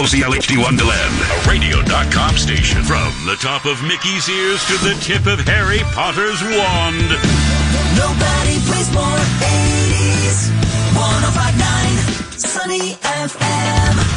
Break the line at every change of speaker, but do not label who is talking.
WOCL Wonderland, a radio.com station. From the top of Mickey's ears to the tip of Harry Potter's wand.
Nobody plays more 80s. 1059 Sunny FM.